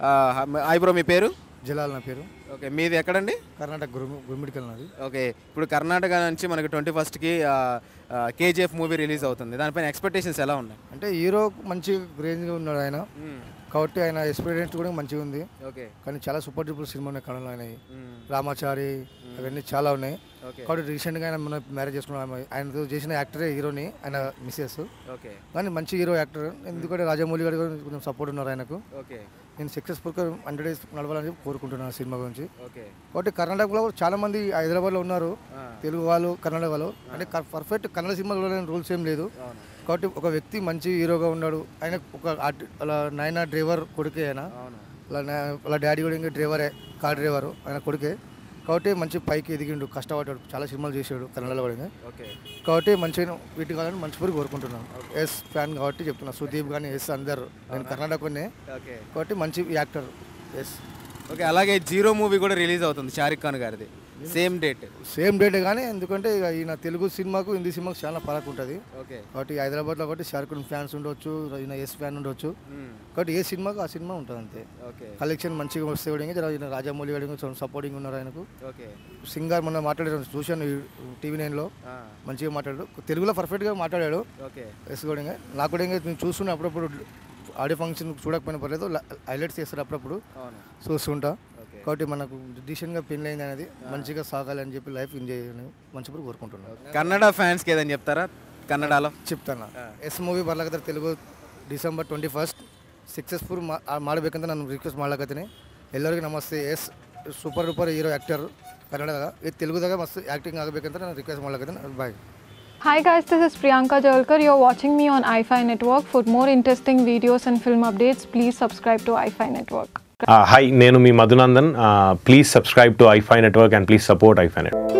Hi bro మీ పేరు? జలాల్ నా పేరు. ఓకే మీది ఎక్కడండి? కర్ణాటక గురు గుమ్మిడికల్ నాది. ఓకే ఇప్పుడు కర్ణాటక నుంచి మనకి ట్వంటీ ఫస్ట్కి కేజీఎఫ్ మూవీ రిలీజ్ అవుతుంది. దానిపైన ఎక్స్పెక్టేషన్స్ ఎలా ఉన్నాయి? అంటే హీరో మంచి రేంజ్గా ఉన్నాడు ఆయన. కాబట్టి ఆయన ఎక్స్పీరియన్స్ కూడా మంచిగా ఉంది. ఓకే. కానీ చాలా సూపర్ డూపర్ సినిమా ఉన్నాయి. కన్నడలో అయినాయి రామాచారి అవన్నీ చాలా ఉన్నాయి. కాబట్టి రీసెంట్గా ఆయన మన మ్యారేజ్ చేసుకున్నాం ఆయనతో చేసిన యాక్టరే హీరోని ఆయన మిస్సెస్ ఓకే కానీ మంచి హీరో యాక్టర్ ఎందుకంటే రాజమౌళి గారు కొంచెం సపోర్ట్ ఉన్నారు ఆయనకు. ఓకే నేను సక్సెస్ఫుల్గా హండ్రెడ్ డేస్ నడవాలని కోరుకుంటున్నాను సినిమా గురించి. ఓకే కాబట్టి కర్ణాటకలో చాలా మంది హైదరాబాద్లో ఉన్నారు. తెలుగు వాళ్ళు కన్నడ వాళ్ళు. అంటే పర్ఫెక్ట్ కన్నడ సినిమాలో రూల్స్ ఏం లేదు. కాబట్టి ఒక వ్యక్తి మంచి హీరోగా ఉన్నాడు. ఆయన ఒక అలా నాయన డ్రైవర్ కొడుకే ఆయన. అలా డాడీ కూడా ఇంకా డ్రైవరే కార్ డ్రైవర్ ఆయన కొడుకే. కాబట్టి మంచి పైకి ఎదిగిండు. కష్టపడ్డాడు. చాలా సినిమాలు చేసాడు కన్నడలో ఓకే. కాబట్టి మంచిగా వీటి కావాలని మంచి పేరు కోరుకుంటున్నాను ఎస్ ఫ్యాన్ కాబట్టి చెప్తున్నా. సుదీప్ కానీ ఎస్ అందరు. నేను కర్ణాటకనే కాబట్టి మంచి యాక్టర్. ఎస్ ఓకే అలాగే జీరో మూవీ కూడా రిలీజ్ అవుతుంది. షారిక్ ఖాన్ గారిది. సేమ్ డేట్ సేమ్ డేటే కానీ ఎందుకంటే ఇక ఈయన తెలుగు సినిమాకు హిందీ సినిమాకు చాలా ఫరక్ ఉంటుంది ఓకే కాబట్టి హైదరాబాద్లో కాబట్టి షారుఖ్ ఫ్యాన్స్ ఉండొచ్చు ఈయన ఎస్ ఫ్యాన్ ఉండొచ్చు. కాబట్టి ఏ సినిమాకు ఆ సినిమా ఉంటుంది అంతే ఓకే కలెక్షన్ మంచిగా వస్తే కూడా ఈయన రాజమౌళి గారి సపోర్టింగ్ ఉన్నారు ఆయనకు. ఓకే సింగర్ మొన్న మాట్లాడారు చూశాను టీవీ నైన్లో. మంచిగా మాట్లాడాడు. తెలుగులో పర్ఫెక్ట్గా మాట్లాడాడు. ఓకే ఎస్ కూడా ఇంకా. నాకు కూడా ఇంకా నేను చూస్తున్నా అప్పుడప్పుడు ఆడియో ఫంక్షన్ చూడకపోయినా పర్లేదు హైలైట్స్ చేస్తారు అప్పుడప్పుడు. చూస్తుంటా. కాబట్టి మనకు డిసిషన్గా పెళ్ళి అయింది అనేది మంచిగా సాగాలని చెప్పి లైఫ్ ఎంజాయ్ చేయని మంచి పేరు కోరుకుంటున్నాను కన్నడ ఫ్యాన్స్కి ఏదని చెప్తారా కన్నడలో చెప్తాను S movie ಬರ್ಲಾಕತ್ತಾರೆ Telugu December twenty first successful ಮಾಡಬೇಕಂತ ನಾನು ರಿಕ್ವೆಸ್ಟ್ ಮಾಡ್ಲಾಕತ್ತೀನಿ ಎಲ್ಲರಿಗೂ ನಮಸ್ತೆ yes super duper hero actor ಕನ್ನಡದಾಗ ಇದು ತೆಲುಗುದಾಗ ಮಸ್ತ್ ಆ್ಯಕ್ಟಿಂಗ್ ಆಗಬೇಕಂತ ನಾನು request ಮಾಡ್ಲಾಕತ್ತೀನಿ bye Hi guys, this is Priyanka Jalkar. You're watching me on iFi Network. For more interesting videos and film updates, please subscribe to iFi Network. Hi నేను మీ Madhunandan. Please subscribe to iFi network and please support iFi network